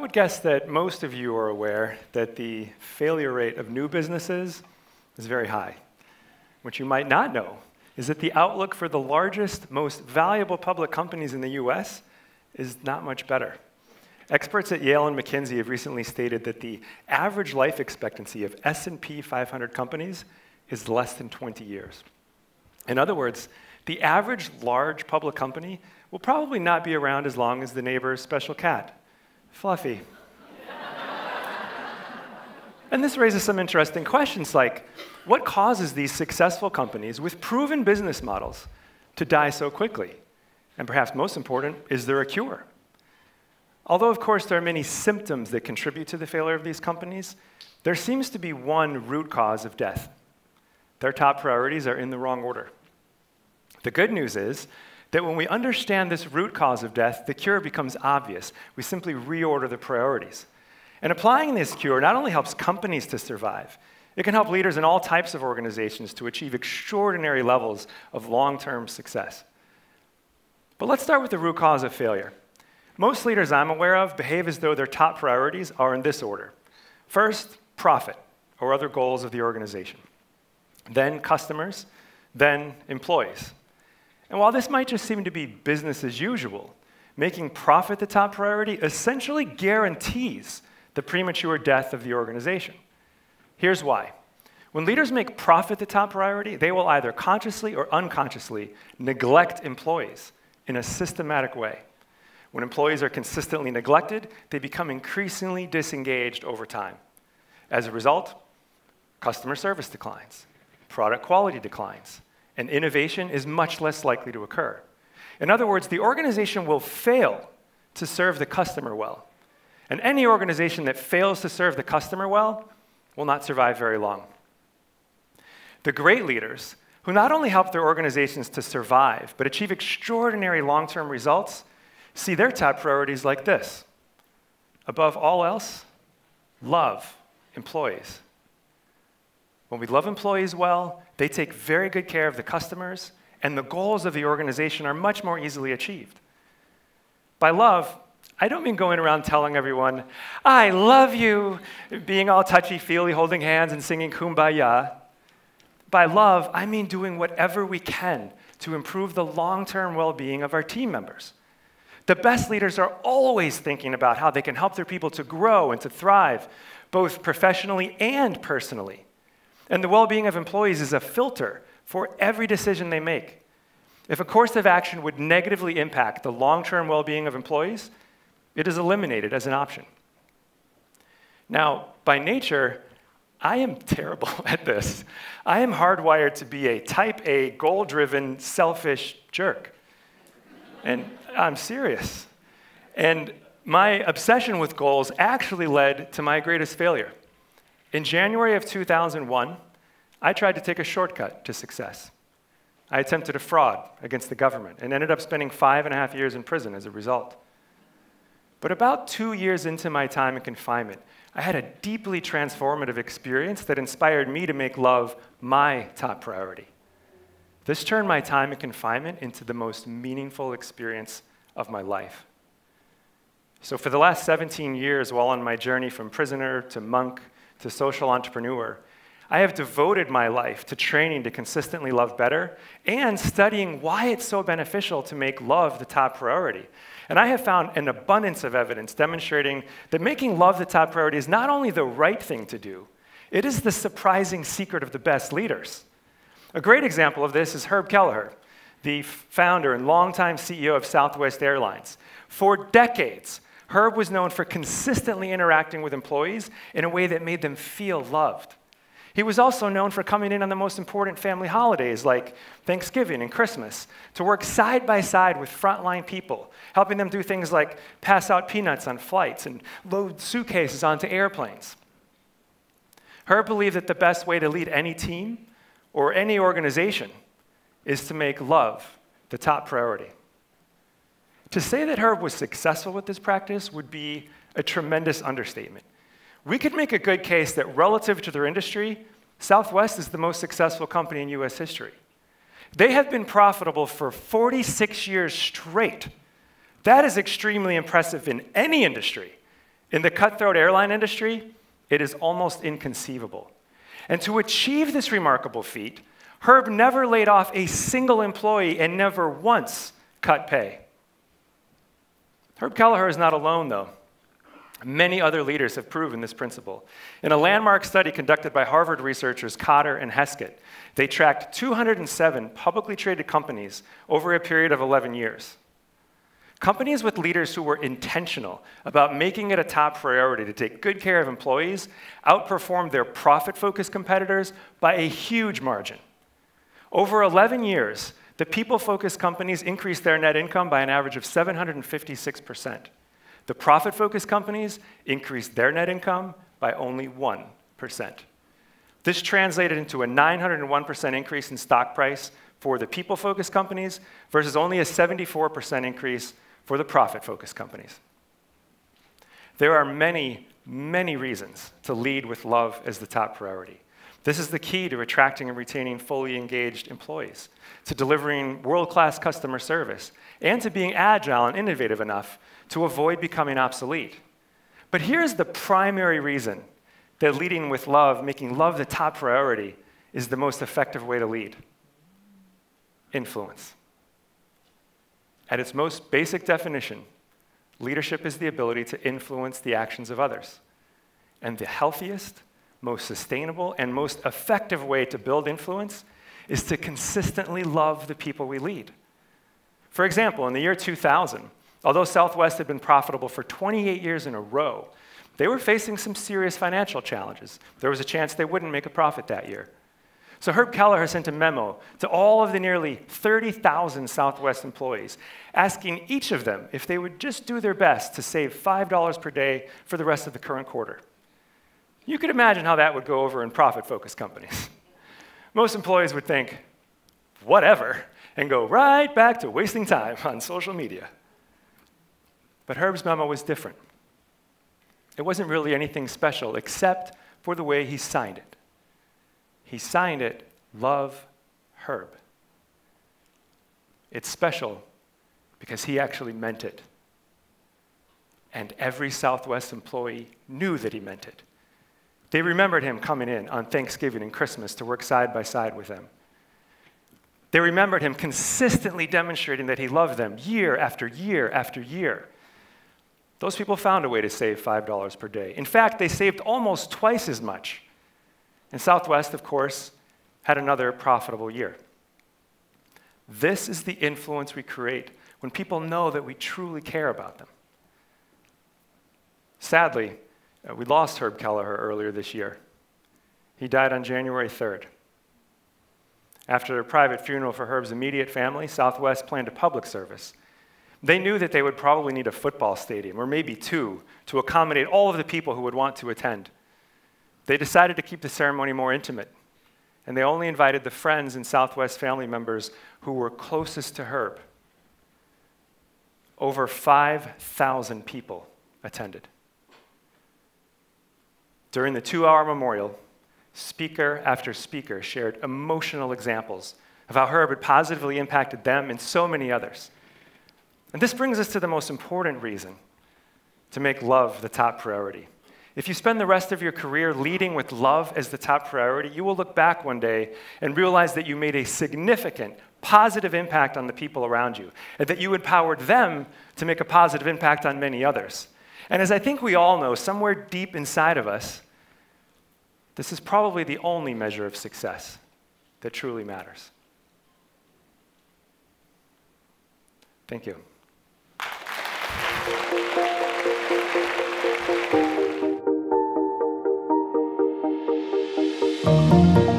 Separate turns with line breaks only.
would guess that most of you are aware that the failure rate of new businesses is very high. What you might not know is that the outlook for the largest, most valuable public companies in the US is not much better. Experts at Yale and McKinsey have recently stated that the average life expectancy of S&P 500 companies is less than 20 years. In other words, the average large public company will probably not be around as long as the neighbor's special cat, Fluffy. and this raises some interesting questions like, what causes these successful companies with proven business models to die so quickly? And perhaps most important, is there a cure? Although, of course, there are many symptoms that contribute to the failure of these companies, there seems to be one root cause of death. Their top priorities are in the wrong order. The good news is that when we understand this root cause of death, the cure becomes obvious. We simply reorder the priorities. And applying this cure not only helps companies to survive, it can help leaders in all types of organizations to achieve extraordinary levels of long term success. But let's start with the root cause of failure. Most leaders I'm aware of behave as though their top priorities are in this order first, profit or other goals of the organization, then, customers, then, employees. And while this might just seem to be business as usual, making profit the top priority essentially guarantees the premature death of the organization. Here's why. When leaders make profit the top priority, they will either consciously or unconsciously neglect employees in a systematic way. When employees are consistently neglected, they become increasingly disengaged over time. As a result, customer service declines, product quality declines, and innovation is much less likely to occur. In other words, the organization will fail to serve the customer well. And any organization that fails to serve the customer well will not survive very long. The great leaders, who not only help their organizations to survive, but achieve extraordinary long term results, see their top priorities like this above all else, love employees. When we love employees well, they take very good care of the customers, and the goals of the organization are much more easily achieved. By love, I don't mean going around telling everyone, I love you, being all touchy feely, holding hands, and singing kumbaya. By love, I mean doing whatever we can to improve the long term well being of our team members. The best leaders are always thinking about how they can help their people to grow and to thrive, both professionally and personally. And the well being of employees is a filter for every decision they make. If a course of action would negatively impact the long term well being of employees, it is eliminated as an option. Now, by nature, I am terrible at this. I am hardwired to be a type A, goal driven, selfish jerk. And I'm serious. And my obsession with goals actually led to my greatest failure. In January of 2001, I tried to take a shortcut to success. I attempted a fraud against the government and ended up spending five and a half years in prison as a result. But about two years into my time in confinement, I had a deeply transformative experience that inspired me to make love my top priority. This turned my time in confinement into the most meaningful experience of my life. So, for the last 17 years, while on my journey from prisoner to monk to social entrepreneur, I have devoted my life to training to consistently love better and studying why it's so beneficial to make love the top priority. And I have found an abundance of evidence demonstrating that making love the top priority is not only the right thing to do, it is the surprising secret of the best leaders. A great example of this is Herb Kelleher, the founder and longtime CEO of Southwest Airlines. For decades, Herb was known for consistently interacting with employees in a way that made them feel loved. He was also known for coming in on the most important family holidays like Thanksgiving and Christmas to work side by side with frontline people, helping them do things like pass out peanuts on flights and load suitcases onto airplanes. Herb believed that the best way to lead any team or any organization is to make love the top priority. To say that Herb was successful with this practice would be a tremendous understatement. We could make a good case that relative to their industry, Southwest is the most successful company in US history. They have been profitable for 46 years straight. That is extremely impressive in any industry, In the cutthroat airline industry, it is almost inconceivable. And to achieve this remarkable feat, Herb never laid off a single employee and never once cut pay. Herb Kelleher is not alone, though. Many other leaders have proven this principle. In a landmark study conducted by Harvard researchers Kotter and Heskett, they tracked 207 publicly traded companies over a period of 11 years. Companies with leaders who were intentional about making it a top priority to take good care of employees outperformed their profit focused competitors by a huge margin. Over 11 years, the people focused companies increased their net income by an average of 756%. The profit focused companies increased their net income by only 1%. This translated into a 901% increase in stock price for the people focused companies versus only a 74% increase for the profit focused companies. There are many, many reasons to lead with love as the top priority. This is the key to attracting and retaining fully engaged employees, to delivering world class customer service, and to being agile and innovative enough to avoid becoming obsolete. But here's the primary reason that leading with love, making love the top priority, is the most effective way to lead influence. At its most basic definition, leadership is the ability to influence the actions of others. And the healthiest, most sustainable, and most effective way to build influence is to consistently love the people we lead. For example, in the year 2000, although Southwest had been profitable for 28 years in a row, they were facing some serious financial challenges. There was a chance they wouldn't make a profit that year. So Herb Kelleher sent a memo to all of the nearly 30,000 Southwest employees, asking each of them if they would just do their best to save $5 per day for the rest of the current quarter. You could imagine how that would go over in profit focused companies. Most employees would think, whatever, and go right back to wasting time on social media. But Herb's memo was different. It wasn't really anything special except for the way he signed it. He signed it, Love Herb. It's special because he actually meant it. And every Southwest employee knew that he meant it. They remembered him coming in on Thanksgiving and Christmas to work side by side with them. They remembered him consistently demonstrating that he loved them year after year after year. Those people found a way to save $5 per day. In fact, they saved almost twice as much and Southwest, of course, had another profitable year. This is the influence we create when people know that we truly care about them. Sadly, uh, we lost Herb Kelleher earlier this year. He died on January 3rd. After a private funeral for Herb's immediate family, Southwest planned a public service. They knew that they would probably need a football stadium, or maybe two, to accommodate all of the people who would want to attend. They decided to keep the ceremony more intimate, and they only invited the friends and Southwest family members who were closest to Herb. Over 5,000 people attended. During the two hour memorial, speaker after speaker shared emotional examples of how Herb had positively impacted them and so many others. And this brings us to the most important reason to make love the top priority. If you spend the rest of your career leading with love as the top priority, you will look back one day and realize that you made a significant positive impact on the people around you, and that you empowered them to make a positive impact on many others. And as I think we all know, somewhere deep inside of us, this is probably the only measure of success that truly matters. Thank you. Música